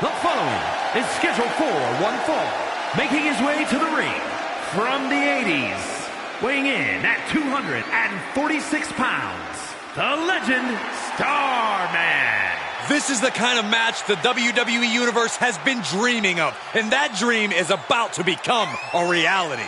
The following is scheduled for one fall, making his way to the ring from the 80s, weighing in at 246 pounds, the legend Starman. This is the kind of match the WWE Universe has been dreaming of, and that dream is about to become a reality.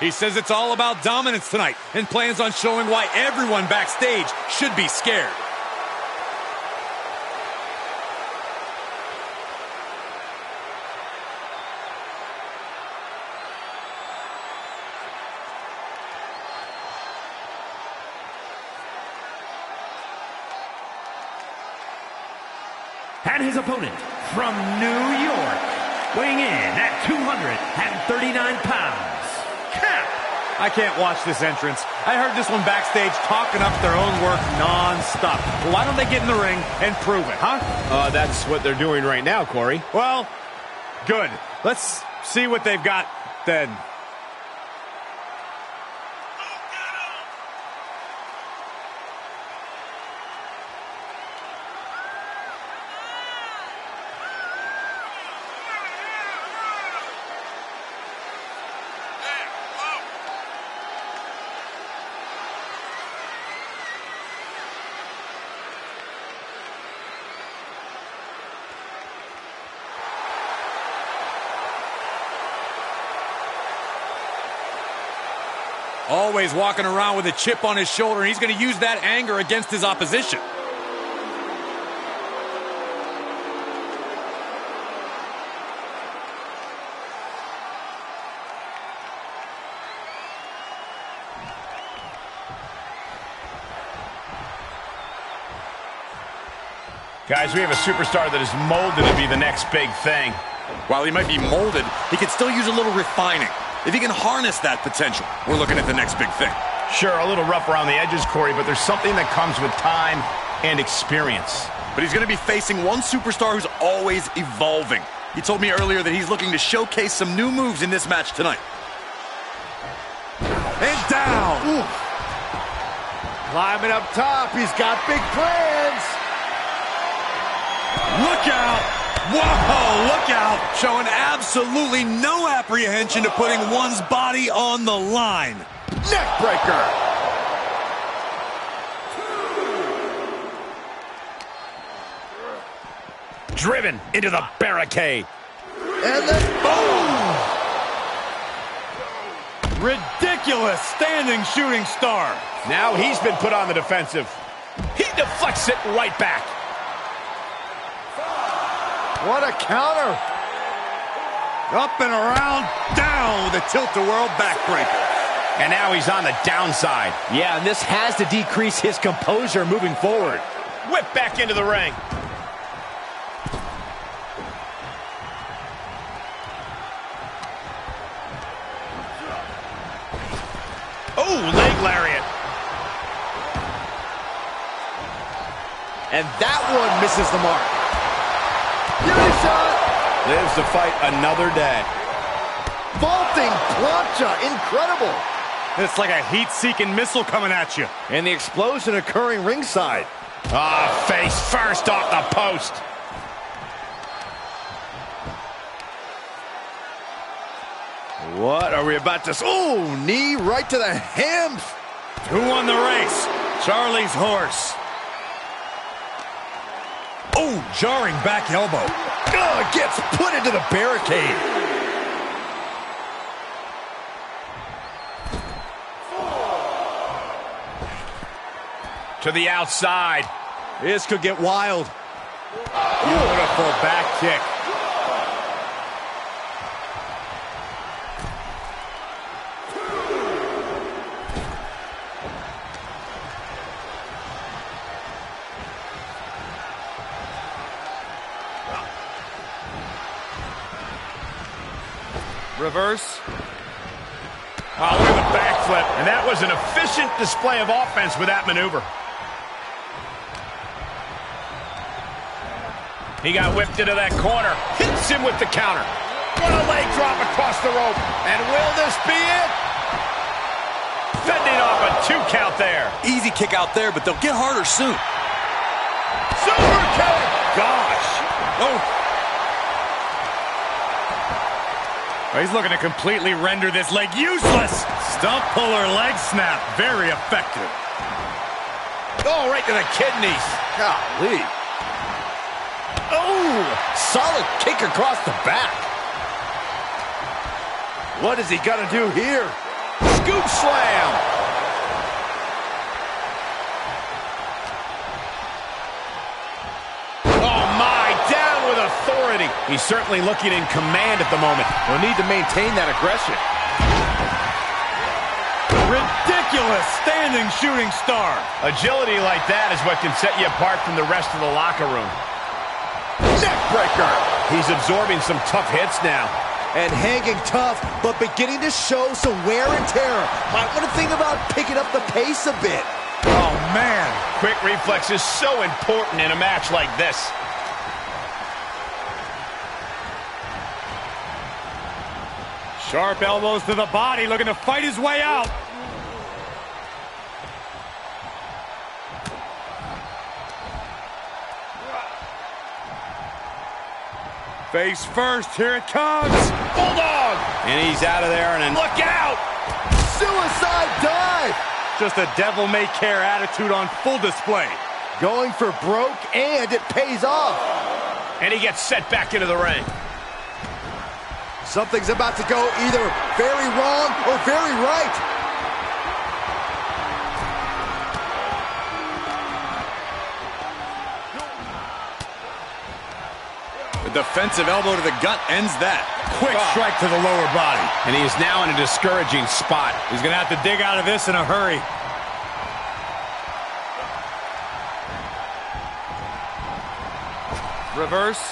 He says it's all about dominance tonight and plans on showing why everyone backstage should be scared. And his opponent from New York, weighing in at 239 pounds. I can't watch this entrance. I heard this one backstage talking up their own work non-stop. Why don't they get in the ring and prove it, huh? Uh, that's what they're doing right now, Corey. Well, good. Let's see what they've got then. Always walking around with a chip on his shoulder, and he's going to use that anger against his opposition. Guys, we have a superstar that is molded to be the next big thing. While he might be molded, he could still use a little refining. If he can harness that potential, we're looking at the next big thing. Sure, a little rough around the edges, Corey, but there's something that comes with time and experience. But he's going to be facing one superstar who's always evolving. He told me earlier that he's looking to showcase some new moves in this match tonight. And down. Ooh. Climbing up top, he's got big plans. Look out! Whoa, look out! Showing absolutely no apprehension to putting one's body on the line. Neckbreaker! Driven into the barricade. And then boom! Ridiculous standing shooting star. Now he's been put on the defensive. He deflects it right back. What a counter! Up and around, down with a tilt-a-whirl backbreaker. And now he's on the downside. Yeah, and this has to decrease his composure moving forward. Whip back into the ring. Oh, leg lariat. And that one misses the mark. Beauty shot! Lives to fight another day. Vaulting plancha, incredible! It's like a heat-seeking missile coming at you. And the explosion occurring ringside. Ah, face first off the post. What are we about to... Oh, knee right to the hams. Who won the race? Charlie's horse. Jarring back elbow. Oh, gets put into the barricade. To the outside. This could get wild. Beautiful back kick. Reverse. Oh, look at the backflip. And that was an efficient display of offense with that maneuver. He got whipped into that corner. Hits him with the counter. What a leg drop across the rope. And will this be it? Fending off a two count there. Easy kick out there, but they'll get harder soon. Super kick. Gosh. Oh. He's looking to completely render this leg useless. Stump puller leg snap. Very effective. Oh, right to the kidneys. Golly. Oh, solid kick across the back. What is he gonna do here? Scoop slam. He's certainly looking in command at the moment. We'll need to maintain that aggression. Ridiculous standing shooting star. Agility like that is what can set you apart from the rest of the locker room. Neckbreaker. He's absorbing some tough hits now. And hanging tough, but beginning to show some wear and tear. Might want to think about picking up the pace a bit. Oh, man. Quick reflex is so important in a match like this. Sharp elbows to the body, looking to fight his way out. Face first, here it comes. Bulldog! And he's out of there and then look out! Suicide dive! Just a devil-may-care attitude on full display. Going for broke, and it pays off. And he gets set back into the ring. Something's about to go either very wrong or very right. The defensive elbow to the gut ends that. Quick strike to the lower body. And he is now in a discouraging spot. He's going to have to dig out of this in a hurry. Reverse.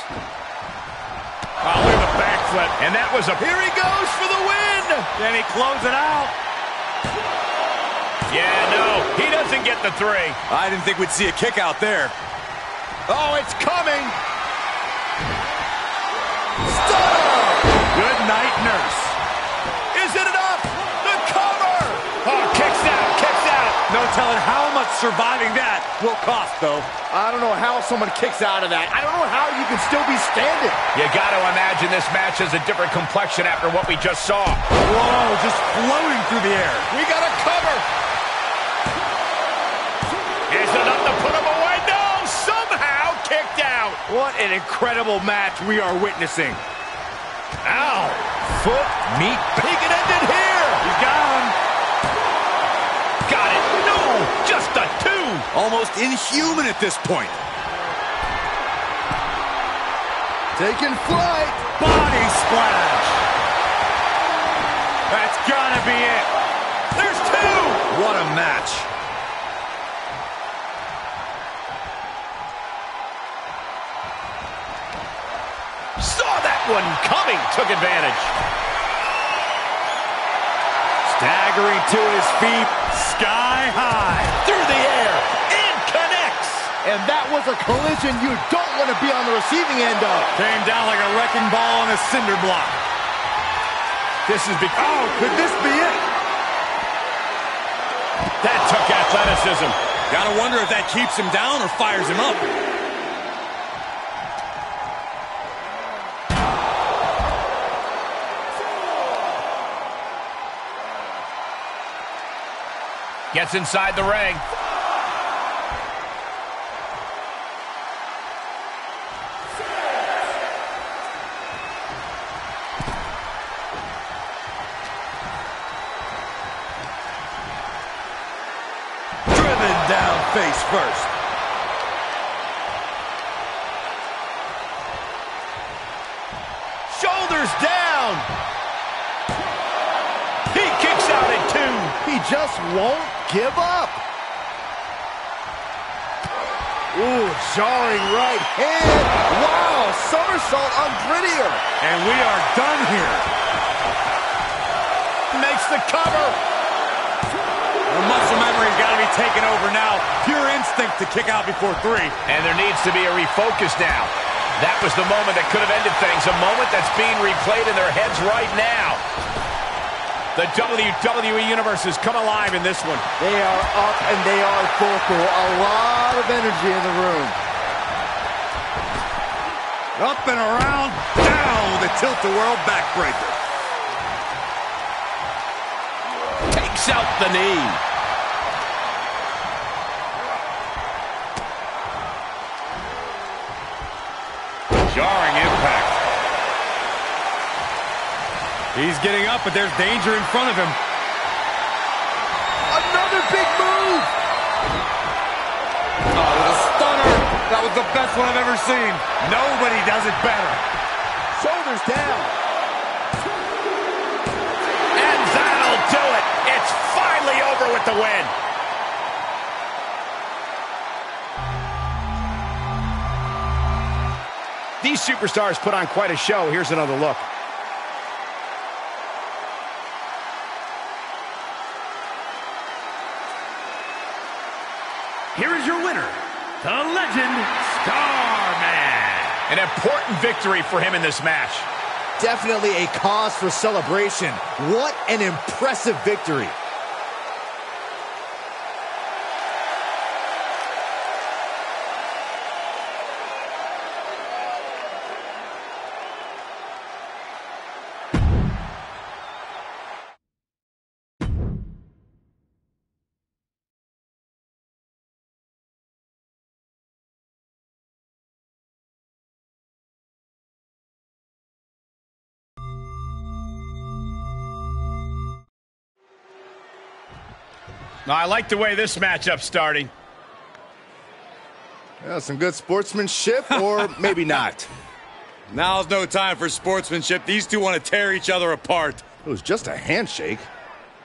Oh, look at the backflip. And that was a... Here he goes for the win! Then he close it out. Yeah, no, he doesn't get the three. I didn't think we'd see a kick out there. Oh, it's coming! Surviving that will cost, though. I don't know how someone kicks out of that. I don't know how you can still be standing. You got to imagine this match has a different complexion after what we just saw. Whoa, just floating through the air. We got a cover. Is it enough to put him away? No, somehow kicked out. What an incredible match we are witnessing. Ow. Foot, meat, he can end it here. Almost inhuman at this point. Taking flight. Body splash. That's gotta be it. There's two. What a match. Saw that one coming. Took advantage. Staggering to his feet, sky high. Through the air. And that was a collision you don't want to be on the receiving end of. Came down like a wrecking ball on a cinder block. This is because... Oh, could this be it? That took athleticism. Gotta wonder if that keeps him down or fires him up. Gets inside the ring. Face first. Shoulders down. He kicks out at two. He just won't give up. Ooh, jarring right hand. Wow, somersault on Grittier. And we are done here. Makes the cover. The muscle memory's got to be taken over now. Pure instinct to kick out before three. And there needs to be a refocus now. That was the moment that could have ended things. A moment that's being replayed in their heads right now. The WWE Universe has come alive in this one. They are up and they are vocal. A lot of energy in the room. Up and around, down with a tilt-the-world backbreaker. Takes out the knee. Jarring impact. He's getting up, but there's danger in front of him. Another big move. Oh, the stunner. That was the best one I've ever seen. Nobody does it better. Shoulders down. Finally over with the win. These superstars put on quite a show. Here's another look. Here is your winner, the legend Starman. An important victory for him in this match. Definitely a cause for celebration. What an impressive victory. Now, I like the way this matchup's starting. Yeah, some good sportsmanship, or maybe not. Now's no time for sportsmanship. These two want to tear each other apart. It was just a handshake.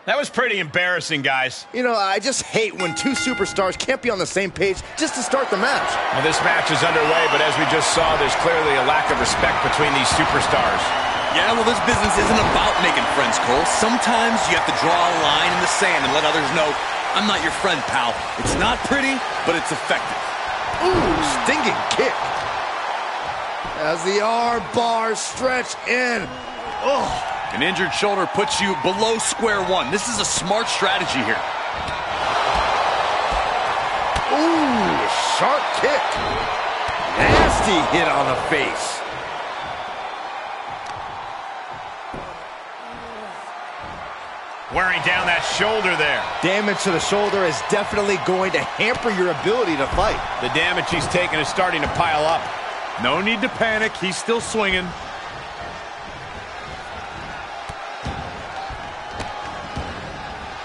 That was pretty embarrassing, guys. You know, I just hate when two superstars can't be on the same page just to start the match. Well, this match is underway, but as we just saw, there's clearly a lack of respect between these superstars. Yeah, well, this business isn't about making friends, Cole. Sometimes you have to draw a line in the sand and let others know, I'm not your friend, pal. It's not pretty, but it's effective. Ooh, stinging kick. As the armbar stretch in. Oh, An injured shoulder puts you below square one. This is a smart strategy here. ooh, sharp kick. Nasty hit on the face. Wearing down that shoulder there. Damage to the shoulder is definitely going to hamper your ability to fight. The damage he's taken is starting to pile up. No need to panic. He's still swinging.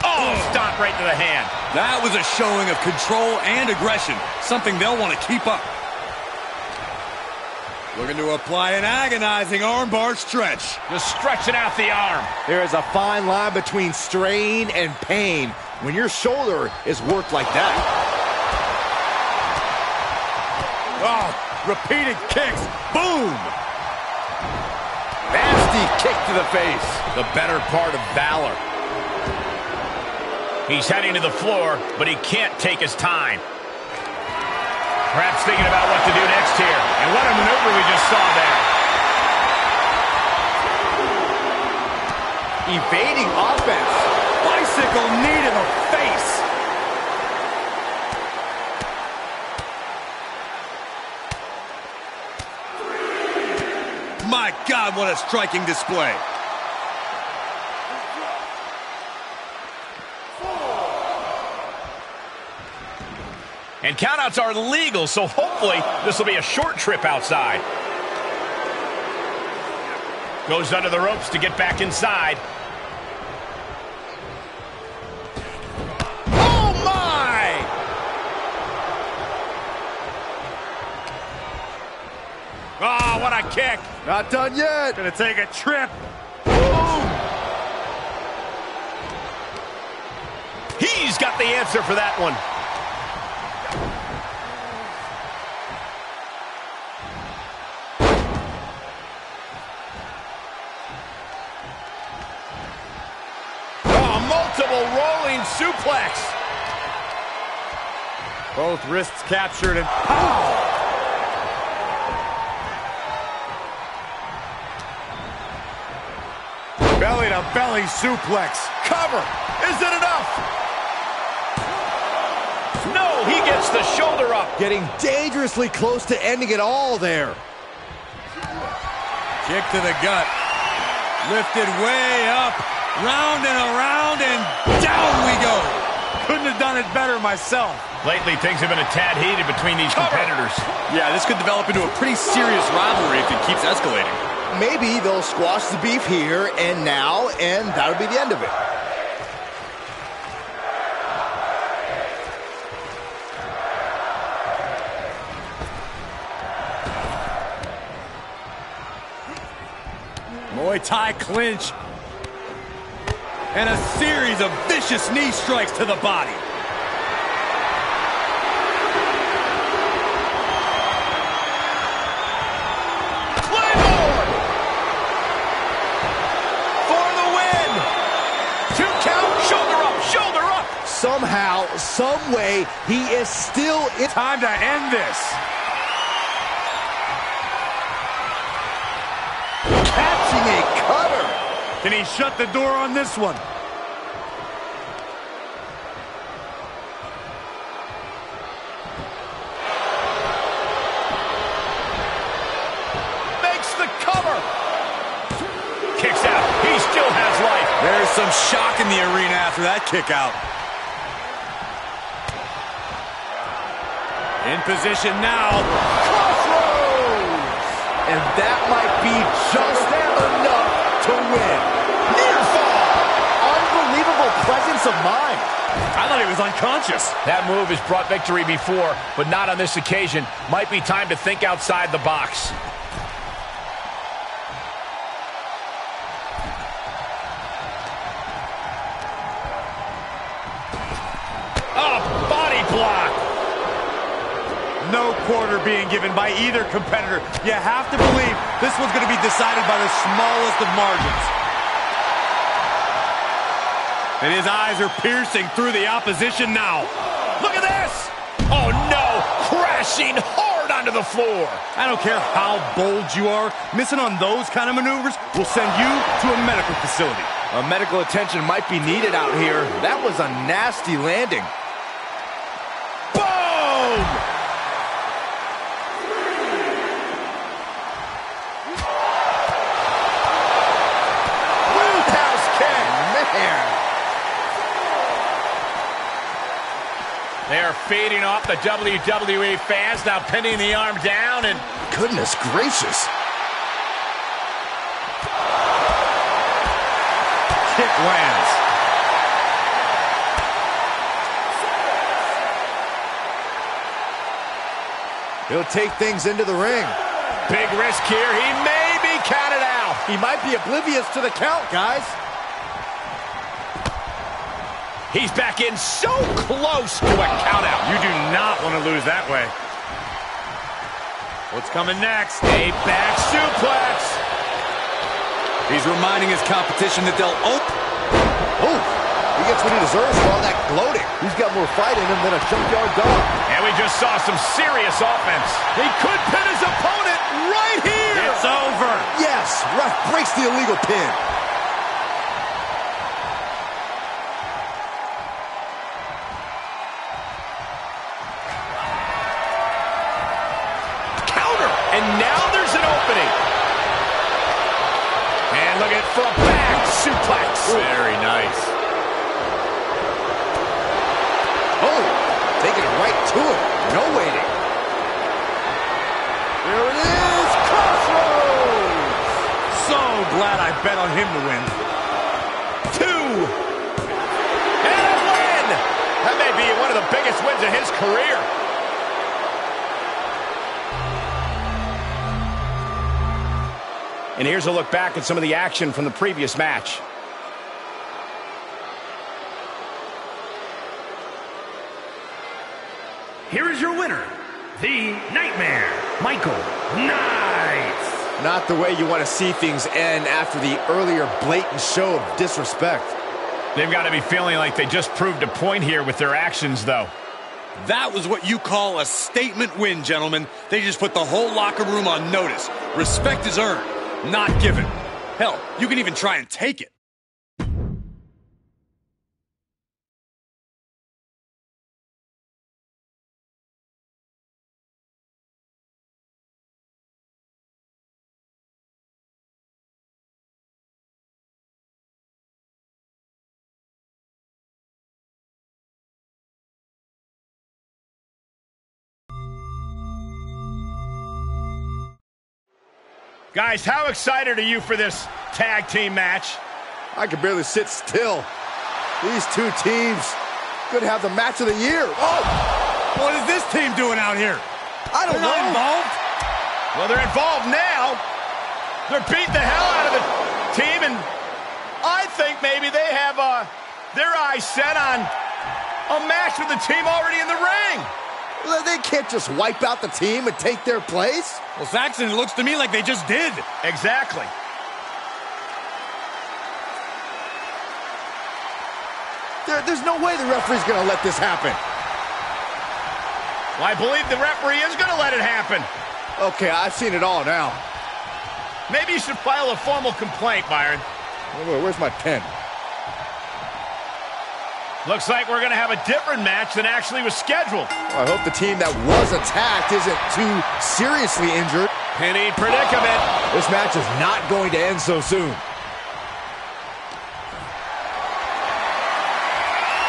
Oh, stomp right to the hand. That was a showing of control and aggression, something they'll want to keep up. Looking to apply an agonizing armbar stretch. Just stretching out the arm. There is a fine line between strain and pain when your shoulder is worked like that. Oh, repeated kicks. Boom! Nasty kick to the face. The better part of valor. He's heading to the floor, but he can't take his time. Perhaps thinking about what to do next here. And what a maneuver we just saw there. Evading offense. Bicycle knee to the face. My God, what a striking display. And countouts are legal, so hopefully this will be a short trip outside. Goes under the ropes to get back inside. Oh, my! Oh, what a kick. Not done yet. Gonna take a trip. He's got the answer for that one. Suplex. Both wrists captured and pow! Belly to belly suplex. Cover. Is it enough? No, he gets the shoulder up. Getting dangerously close to ending it all there. Kick to the gut. Lifted way up. Round and around and down we go. Couldn't have done it better myself. Lately, things have been a tad heated between these competitors. Yeah, this could develop into a pretty serious rivalry if it keeps escalating. Maybe they'll squash the beef here and now, and that'll be the end of it. Muay Thai clinch. And a series of vicious knee strikes to the body. Claymore! For the win! Two count, shoulder up, shoulder up! Somehow, some way, he is still in. Time to end this. Catching a cutter. Can he shut the door on this one? Makes the cover! Kicks out, he still has life. There's some shock in the arena after that kick out. In position now. Crossroads! And that might be just enough to win. Near fall. Unbelievable presence of mind. I thought he was unconscious. That move has brought victory before, but not on this occasion. Might be time to think outside the box. Quarter being given by either competitor. You have to believe this one's going to be decided by the smallest of margins. And his eyes are piercing through the opposition now. Look at this! Oh no! Crashing hard onto the floor! I don't care how bold you are, missing on those kind of maneuvers will send you to a medical facility. A medical attention might be needed out here. That was a nasty landing. Boom! Roundhouse kick! Man. They are feeding off the WWE fans, now pinning the arm down and Goodness gracious. Kick lands. He'll take things into the ring. big risk here. He may be counted out. He might be oblivious to the count, guys. He's back in so close to a count out. You do not want to lose that way. What's coming next? A back suplex. He's reminding his competition that they'll open. Oh, he gets what he deserves for all that gloating. He's got more fight in him than a junkyard dog. And we just saw some serious offense. He could pin his opponent right here. It's over. Yes, ref breaks the illegal pin. Very nice. Oh, taking it right to him. No waiting. There it is. Crossroads. So glad I bet on him to win. Two. And a win. That may be one of the biggest wins of his career. And here's a look back at some of the action from the previous match. Here is your winner, the Nightmare, Michael Knight. Not the way you want to see things end after the earlier blatant show of disrespect. They've got to be feeling like they just proved a point here with their actions, though. That was what you call a statement win, gentlemen. They just put the whole locker room on notice. Respect is earned, not given. Hell, you can even try and take it. Guys, how excited are you for this tag team match? I can barely sit still. These two teams could have the match of the year. Oh! What is this team doing out here? I don't They're know. involved? Well, they're involved now. They're beating the hell out of the team, and I think maybe they have uh, their eyes set on a match with the team already in the ring. Well, They can't just wipe out the team and take their place. Well, Saxton, it looks to me like they just did. Exactly. There, there's no way the referee's going to let this happen. Well, I believe the referee is going to let it happen. Okay, I've seen it all now. Maybe you should file a formal complaint, Byron. Where- Where's my pen? Looks like we're going to have a different match than actually was scheduled. I hope the team that was attacked isn't too seriously injured. Penny predicament. This match is not going to end so soon.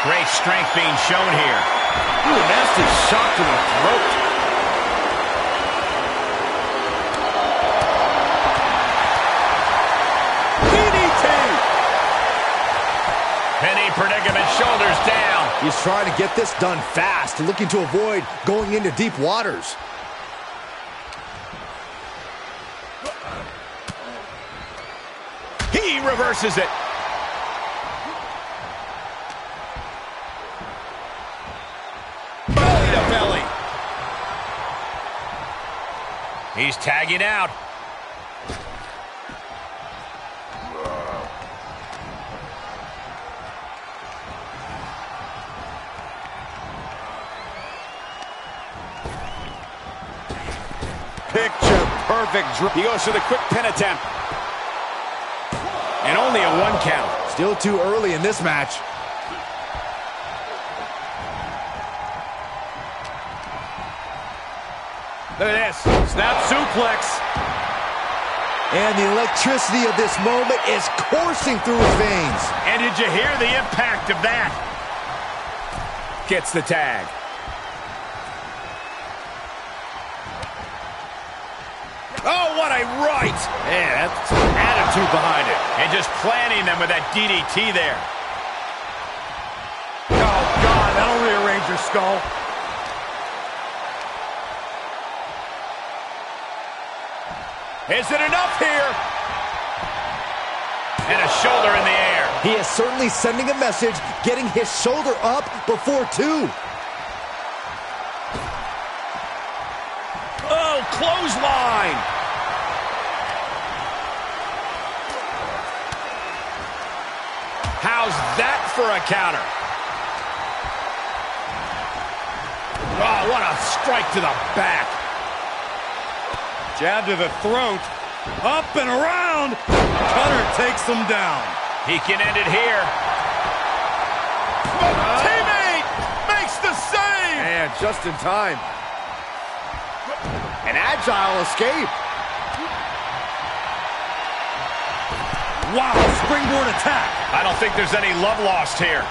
Great strength being shown here. Ooh, nasty shot to the throat. DDT! Penny predicament, shoulders down. He's trying to get this done fast, looking to avoid going into deep waters. He reverses it. Belly to belly. He's tagging out. Picture perfect. He goes for the quick pin attempt. And only a one count. Still too early in this match. Look at this. Snap suplex. And the electricity of this moment is coursing through his veins. And did you hear the impact of that? Gets the tag. Oh, what a right! Man, that's attitude behind it. And just planting them with that DDT there. Oh, God, that'll rearrange your skull. Is it enough here? And a shoulder in the air. He is certainly sending a message, getting his shoulder up before two. For a counter? Oh, what a strike to the back. Jab to the throat. Up and around. Cutter takes him down. He can end it here. Teammate makes the save. And just in time. An agile escape. Wow, springboard attack. I don't think there's any love lost here.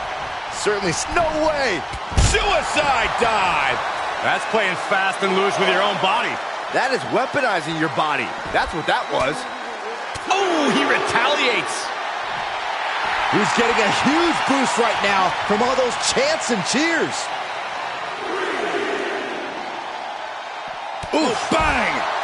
Certainly, no way. Suicide dive. That's playing fast and loose with your own body. That is weaponizing your body. That's what that was. Oh, he retaliates. He's getting a huge boost right now from all those chants and cheers. Ooh, bang!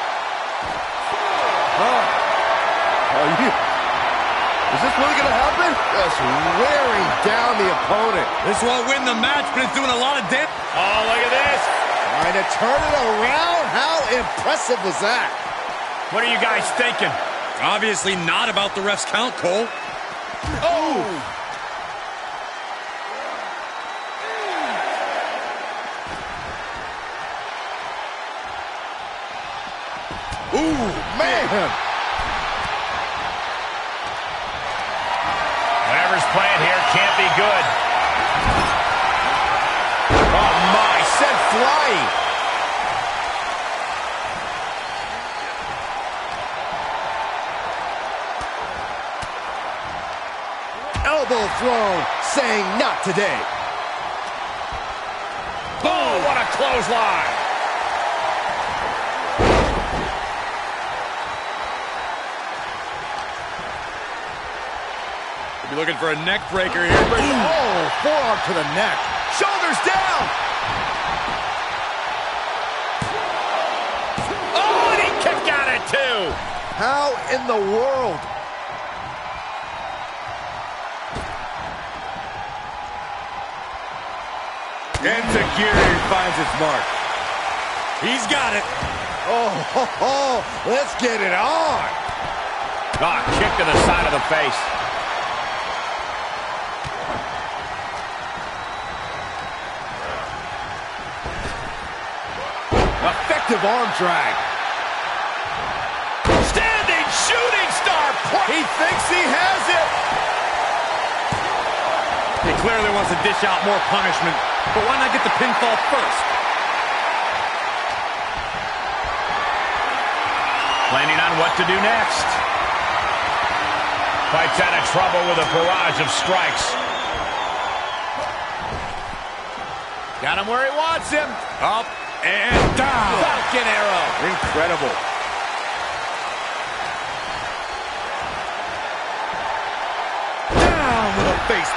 you... Is this really going to happen? Just wearing down the opponent. This won't win the match, but it's doing a lot of damage. Oh, look at this. Trying to turn it around. How impressive was that? What are you guys thinking? Obviously not about the ref's count, Cole. Oh! Ooh, man. Thrown, saying not today. Oh, what a clothesline. Be looking for a neck breaker here. Oh, forearm to the neck. Shoulders down. Oh, and he kicked out at two. How in the world? Enzuigiri finds its mark. He's got it. Oh, ho, ho, let's get it on. Ah, kick to the side of the face. Effective arm drag. Standing shooting star. He thinks he has it. He clearly wants to dish out more punishment, but why not get the pinfall first? Planning on what to do next. Fight's out of trouble with a barrage of strikes. Got him where he wants him. Up and down. Falcon arrow. Incredible. Down with a face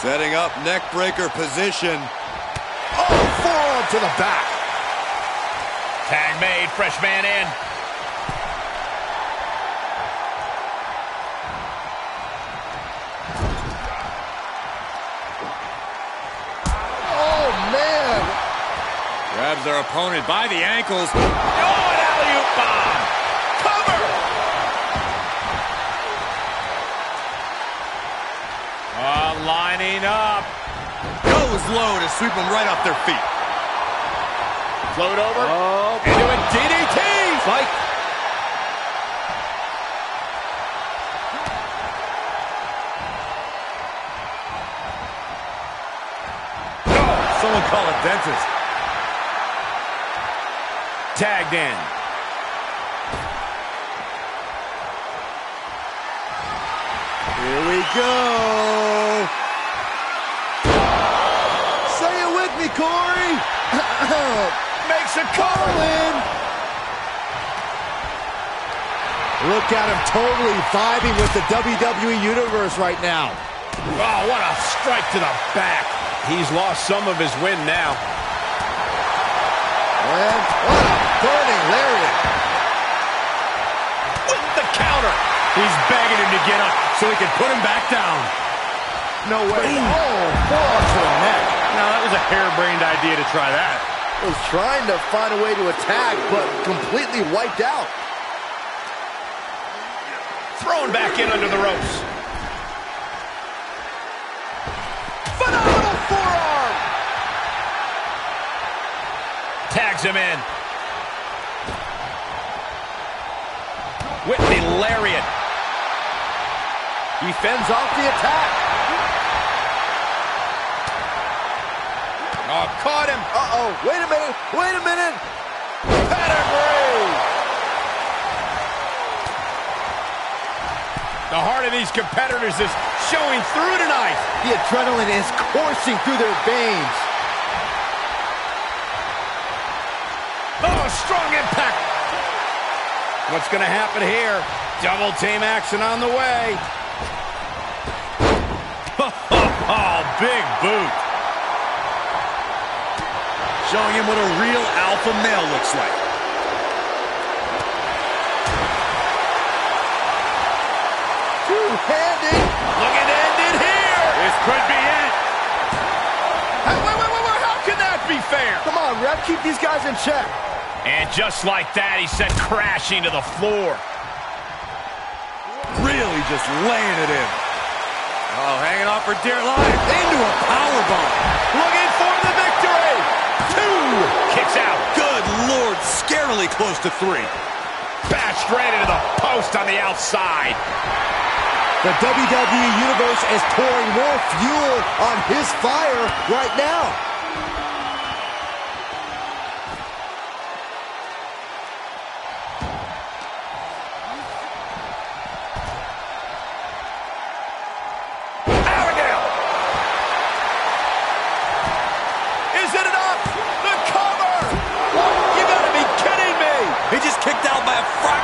Setting up neck breaker position. Oh, forearm to the back. Tag made. Fresh man in. Oh, man. Grabs their opponent by the ankles. Oh, an alley-oop bomb. Cover. Lining up. Goes low to sweep them right off their feet. Float over. Oh. Into a DDT. Fight. Someone call a dentist. Tagged in. Here we go. Corey. Makes a cover. in. Look at him totally vibing with the WWE Universe right now. Oh, what a strike to the back. He's lost some of his wind now. And what a burning lariat. With the counter. He's begging him to get up so he can put him back down. No way. Oh, forearm to the neck. Now, that was a harebrained idea to try that. Was trying to find a way to attack, but completely wiped out. Thrown back in under the ropes. Phenomenal forearm. Tags him in. Whitney lariat. He fends off the attack. Oh, caught him. Uh-oh. Wait a minute. Wait a minute. Pedigree. The heart of these competitors is showing through tonight. The adrenaline is coursing through their veins. Oh, strong impact. What's going to happen here? Double team action on the way. Oh, big boot. Showing him what a real alpha male looks like. Two-handed. Looking to end it here. This could be it. Hey, wait, wait, wait, wait. How can that be fair? Come on, ref, keep these guys in check. And just like that, he sent crashing to the floor. Really just laying it in. Oh, hanging on for dear life. Into a power bomb. Looking for the victory. Kicks out. Good Lord, scarily close to three. Bashed right into the post on the outside. The WWE Universe is pouring more fuel on his fire right now.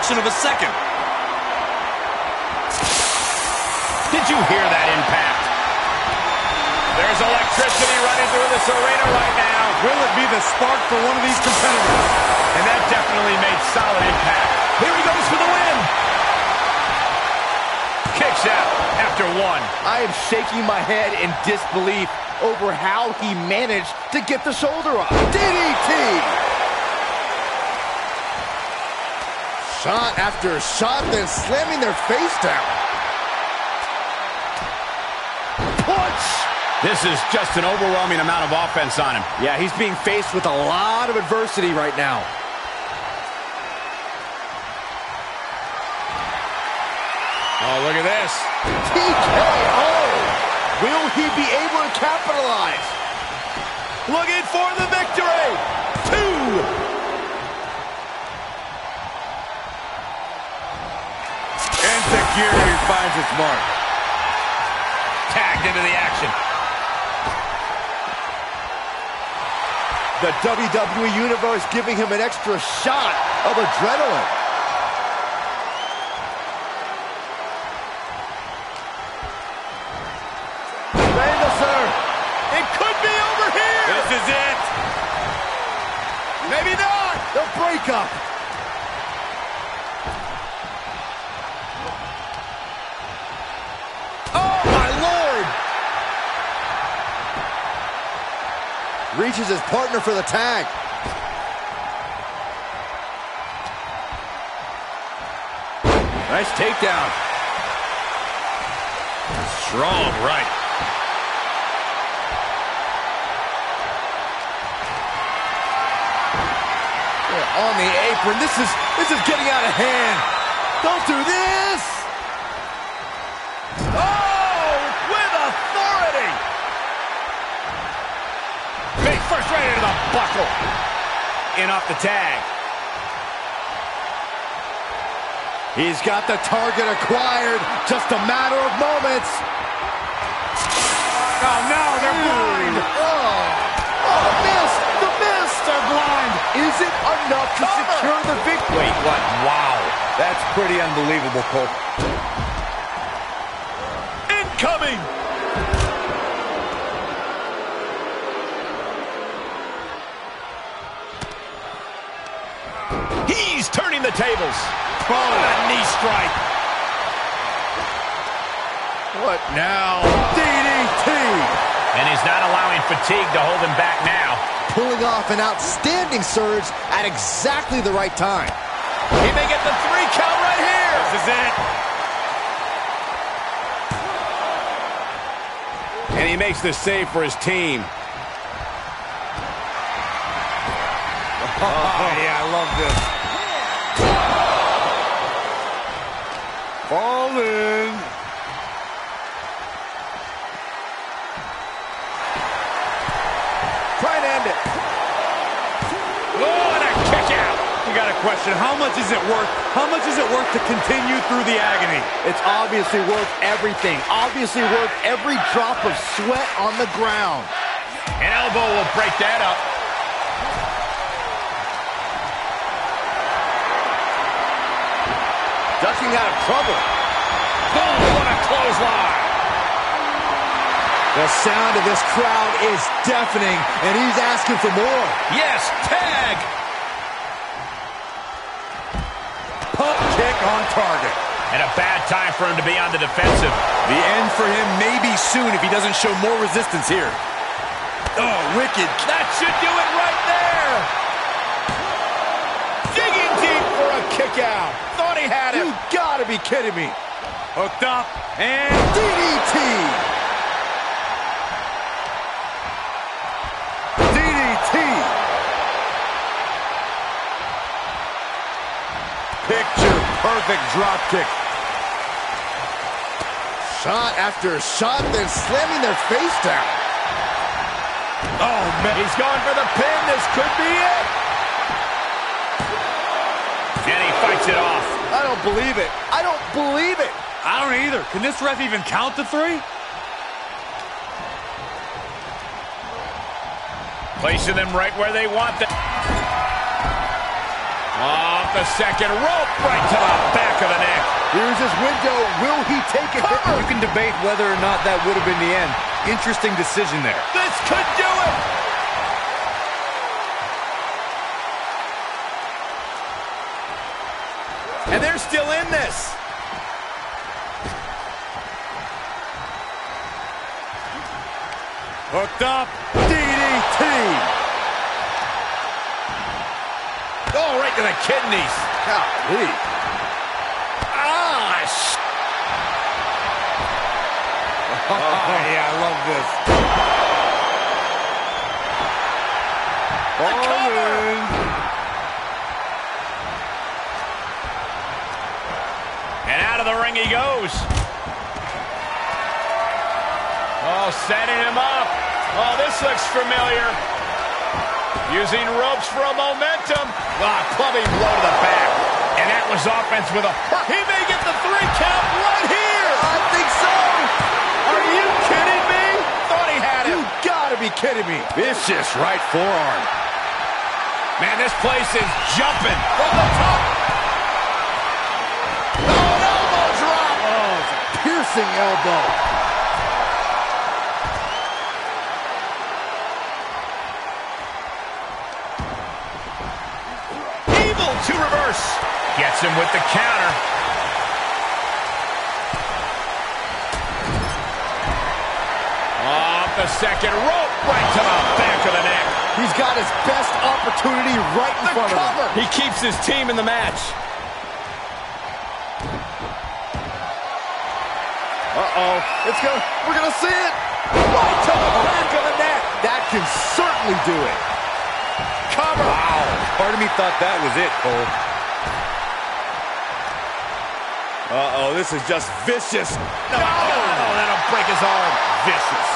Fraction of a second. Did you hear that impact? There's electricity running through this arena right now. Will it be the spark for one of these competitors? And that definitely made solid impact. Here he goes for the win. Kicks out after one. I am shaking my head in disbelief over how he managed to get the shoulder up. DDT! Shot after shot, then slamming their face down. Punch! This is just an overwhelming amount of offense on him. Yeah, he's being faced with a lot of adversity right now. Oh, look at this. TKO! Will he be able to capitalize? Looking for the victory. Two. And security finds its mark. Tagged into the action. The WWE Universe giving him an extra shot of adrenaline. Dinosaur! It could be over here. This is it. Maybe not. The breakup! Reaches his partner for the tag. Nice takedown. Strong right. Yeah, on the apron. This is this is getting out of hand. Don't do this! Buckle. In off the tag. He's got the target acquired. Just a matter of moments. Oh no, they're blind. Oh, oh the miss! The miss! They're blind. Is it enough to Cover. secure the victory? Wait, what? Wow. That's pretty unbelievable, Cole. Tables. Oh, a knee strike. What now? DDT! And he's not allowing fatigue to hold him back now. Pulling off an outstanding surge at exactly the right time. He may get the three count right here. This is it. And he makes the save for his team. Oh, yeah, I love this. Fall in. Try and end it. Oh, and a kick out. You got a question. How much is it worth? How much is it worth to continue through the agony? It's obviously worth everything. Obviously worth every drop of sweat on the ground. An elbow will break that up. Ducking out of trouble. Boom, what clothesline. The sound of this crowd is deafening, and he's asking for more. Yes, tag. Pump kick on target. And a bad time for him to be on the defensive. The end for him may be soon if he doesn't show more resistance here. Oh, wicked. That should do it right there. Digging deep for a kick out. Thought he had it. You gotta be kidding me. Hooked up and DDT. DDT. Picture perfect drop kick. Shot after shot, then slamming their face down. Oh, man. He's going for the pin. This could be it. And he fights it off. I don't believe it. I don't believe it. I don't either. Can this ref even count the three? Placing them right where they want them. Off the second rope, right to the back of the neck. Here's his window. Will he take it? You can debate whether or not that would have been the end. Interesting decision there. This could do it. And they're still in this. Hooked up. DDT. Oh, right to the kidneys. Golly. Ah, sh- Oh, yeah, I love this. Ballin'. And out of the ring he goes. Oh, setting him up. Oh, this looks familiar. Using ropes for a momentum. Ah, clubbing blow to the back. And that was offense with a... He may get the three count right here. I think so. Are you kidding me? Thought he had it. You gotta be kidding me. This Vicious right forearm. Man, this place is jumping from the top. Oh, an elbow drop. Oh, it's a piercing elbow. Gets him with the counter. Off the second rope, right to the back of the neck. He's got his best opportunity right in The front cover. of him. He keeps his team in the match. Uh-oh. It's gonna, we're gonna see it. Right to the back of the neck. That can certainly do it. Cover. Wow. Part of me thought that was it, Cole. Uh-oh, this is just vicious. No, no, that'll break his arm. Vicious.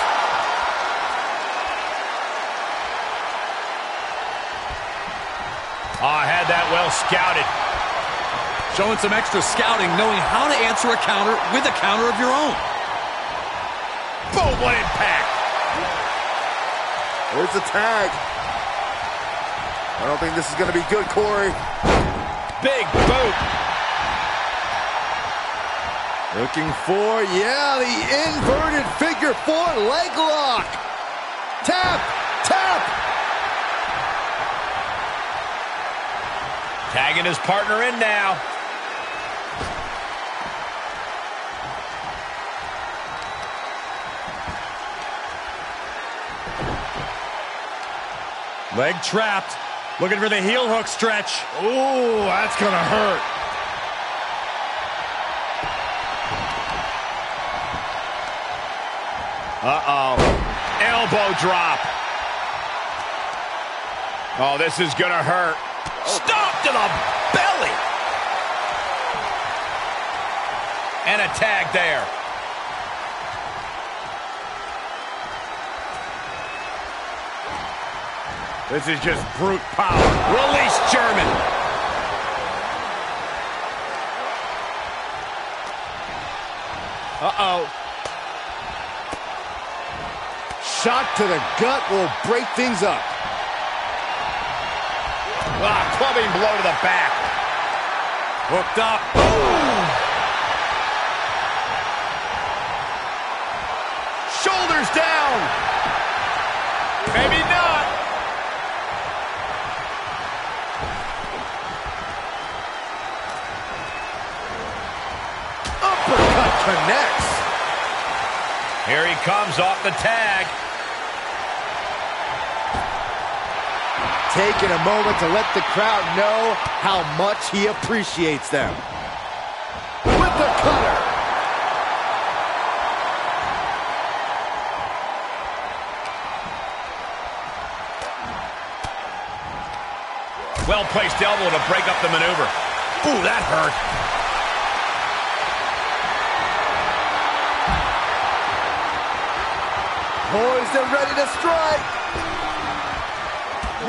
Oh, I had that well scouted. Showing some extra scouting, knowing how to answer a counter with a counter of your own. Boom, what impact. There's the tag. I don't think this is gonna be good, Corey. Big boot. Looking for, yeah, the inverted figure four leg lock. Tap, tap. Tagging his partner in now. Leg trapped. Looking for the heel hook stretch. Ooh, that's gonna hurt. Uh-oh. Elbow drop. Oh, this is gonna hurt. Stop to the belly. And a tag there. This is just brute power. Release German. Uh-oh. Shot to the gut will break things up. Ah, clubbing blow to the back. Hooked up. Shoulders down. Maybe not. Uppercut connects. Here he comes off the tag. Taking a moment to let the crowd know how much he appreciates them. With the cutter. Well-placed elbow to break up the maneuver. Ooh, that hurt. Poised and ready to strike.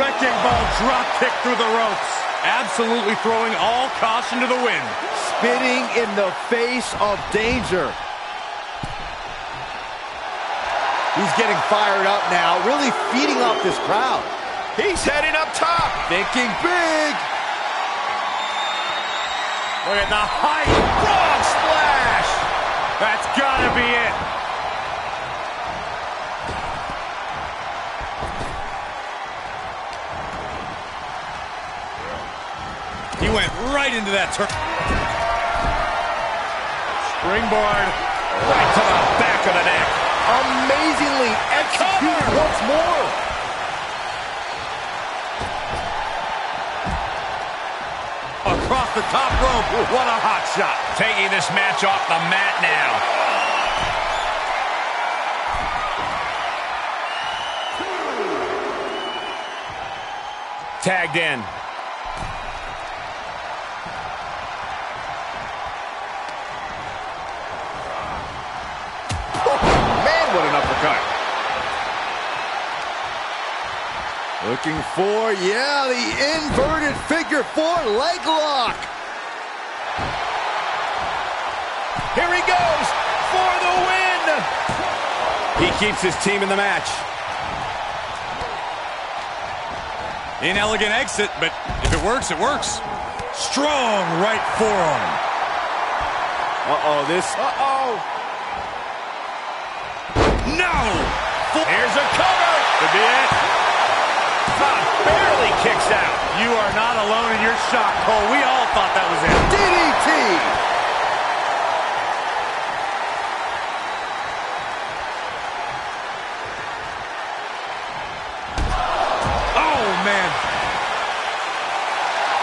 Wrecking ball drop kick through the ropes. Absolutely throwing all caution to the wind. Spitting in the face of danger. He's getting fired up now, really feeding off this crowd. He's heading up top. Thinking big. Look at the height. Frog splash. That's gotta be it. Went right into that turn. Springboard. Right to the back of the neck. Amazingly executed Cover. once more. Across the top rope. What a hot shot. Taking this match off the mat now. Tagged in. Looking for, yeah, the inverted figure four leg lock. Here he goes for the win. He keeps his team in the match. Inelegant exit, but if it works, it works. Strong right forearm. Uh-oh, this... Uh-oh. No! Here's a cover. Could be it. Todd barely kicks out. You are not alone in your shock, Cole. We all thought that was it. DDT! Oh, man.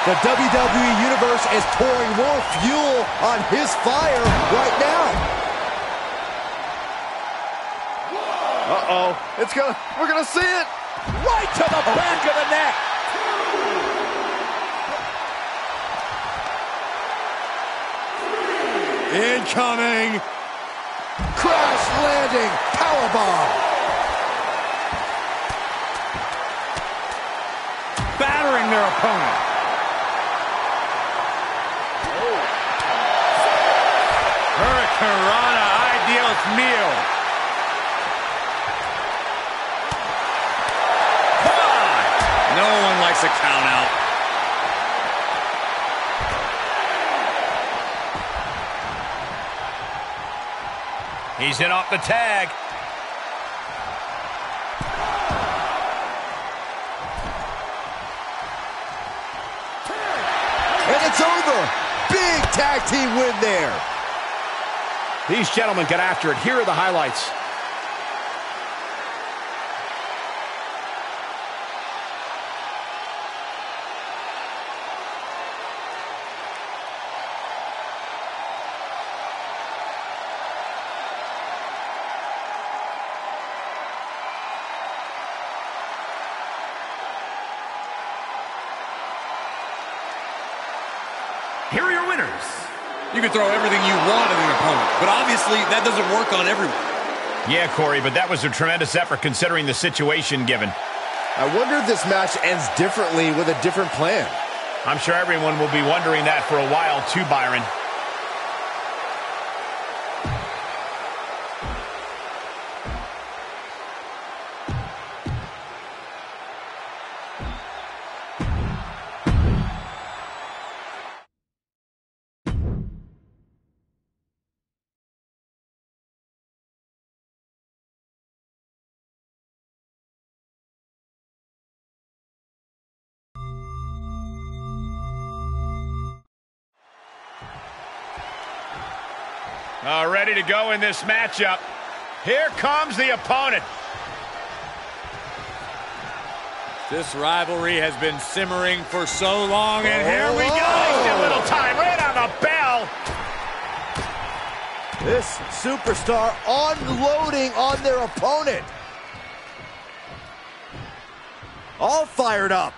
The WWE Universe is pouring more fuel on his fire right now. Uh-oh. It's gonna, we're gonna see it. Right to the back of the neck. Incoming. Crash landing. Powerbomb. Battering their opponent. Hurricanrana, idealist meal. No one likes a count out. He's in off the tag. And it's over. Big tag team win there. These gentlemen get after it. Here are the highlights. Here are your winners. You can throw everything you want at an opponent, but obviously that doesn't work on everyone. Yeah, Corey, but that was a tremendous effort considering the situation given. I wonder if this match ends differently with a different plan. I'm sure everyone will be wondering that for a while too, Byron. Ready to go in this matchup. Here comes the opponent. This rivalry has been simmering for so long, and here we go! Oh, Wasted little time, right on the bell. This superstar unloading on their opponent. All fired up.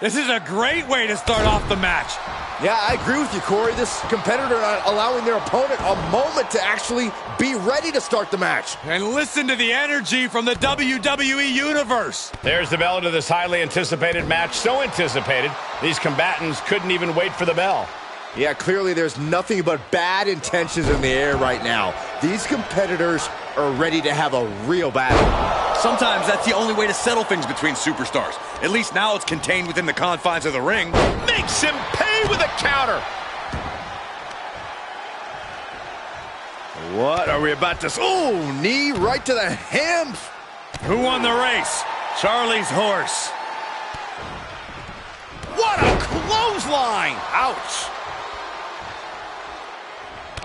This is a great way to start off the match. Yeah, I agree with you, Corey. This competitor not allowing their opponent a moment to actually be ready to start the match. And listen to the energy from the WWE Universe. There's the bell to this highly anticipated match. So anticipated, these combatants couldn't even wait for the bell. Yeah, clearly there's nothing but bad intentions in the air right now. These competitors are ready to have a real battle. Sometimes that's the only way to settle things between superstars. At least now it's contained within the confines of the ring. Makes him pay with a counter. What are we about to... Oh, knee right to the ham. Who won the race? Charlie's horse. What a clothesline! Ouch!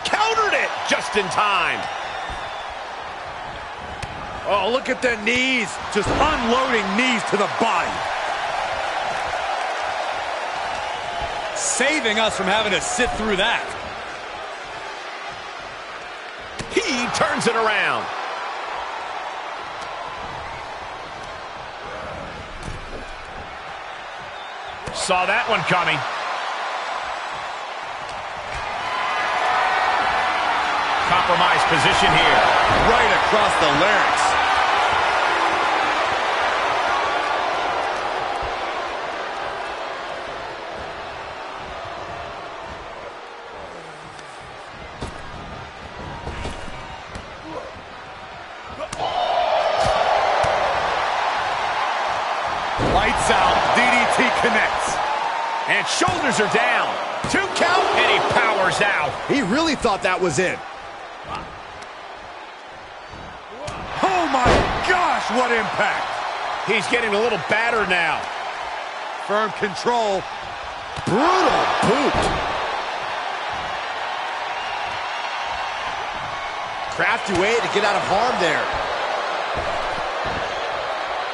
Countered it just in time. Oh, look at the knees. Just unloading knees to the body. Saving us from having to sit through that. He turns it around. Saw that one coming. Compromised position here. Right across the larynx. Shoulders are down. Two count, and he powers out. He really thought that was it. Oh my gosh, what impact. He's getting a little battered now. Firm control. Brutal boot. Crafty way to get out of harm there.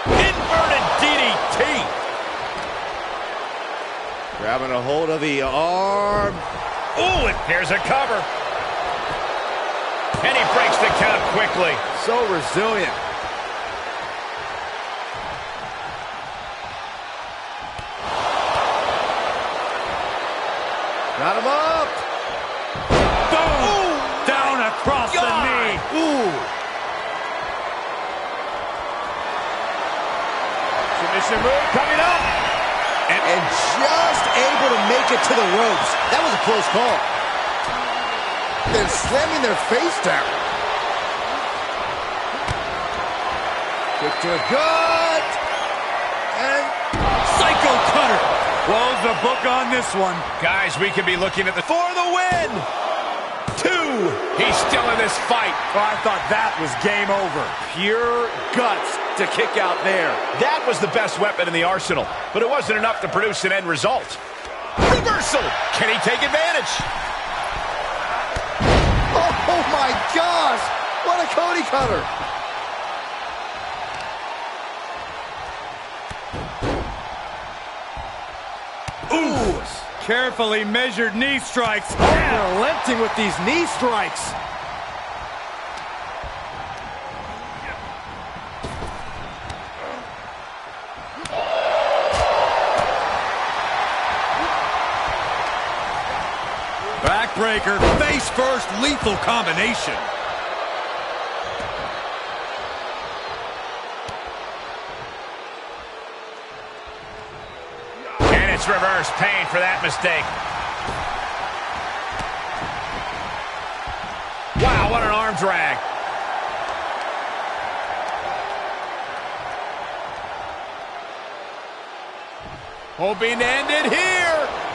Inverted DDT. Grabbing a hold of the arm. Ooh, and there's a cover. And he breaks the count quickly. So resilient. Got him up. Boom! Down across the knee. Ooh. Submission move coming up. And just able to make it to the ropes. That was a close call. Then slamming their face down. Kick to the gut. And Psycho cutter. Close the book on this one. Guys, we could be looking at the for the win. Two. He's still in this fight. Oh, I thought that was game over. pure guts to kick out there. That was the best weapon in the arsenal, but it wasn't enough to produce an end result. Reversal. Can he take advantage? Oh, oh my gosh! What a Cody cutter! Ooh. Carefully measured knee strikes. Relenting with these knee strikes. First, lethal combination. And it's reverse pain for that mistake. Wow, what an arm drag. Hoping to end it here.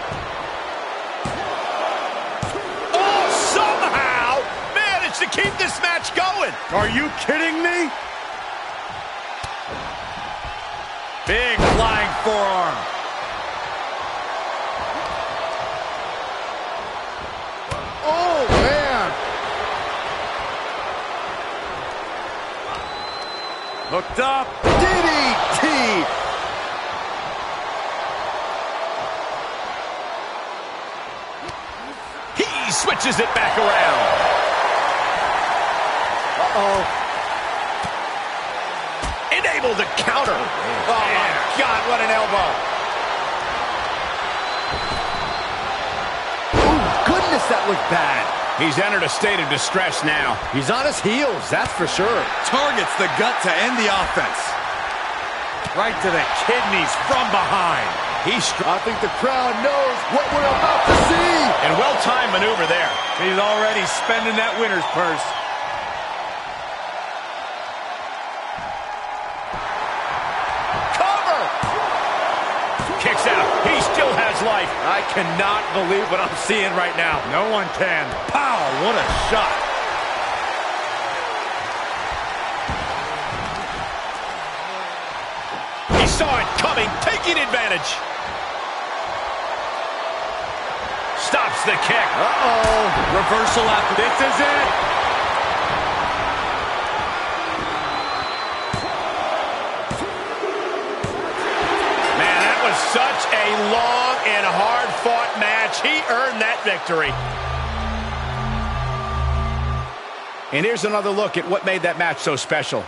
managed to keep this match going. Are you kidding me? Big flying forearm. Oh, man. Hooked up. DDT. switches it back around. Uh-oh. Able to counter. Oh, oh my God, what an elbow. Oh, goodness, that looked bad. He's entered a state of distress now. He's on his heels, that's for sure. Targets the gut to end the offense. Right to the kidneys from behind. He's str- I think the crowd knows what we're about to see. and well-timed maneuver there. He's already spending that winner's purse. He still has life. I cannot believe what I'm seeing right now. No one can. Pow, what a shot. He saw it coming, taking advantage. Stops the kick. Uh-oh. Reversal after This is it. And hard-fought match. He earned that victory. And here's another look at what made that match so special.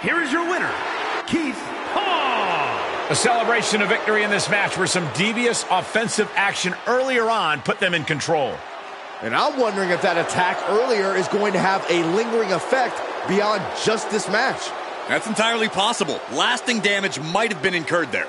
Here is your winner, Keith Hall. A celebration of victory in this match where some devious offensive action earlier on put them in control. And I'm wondering if that attack earlier is going to have a lingering effect beyond just this match. That's entirely possible. Lasting damage might have been incurred there.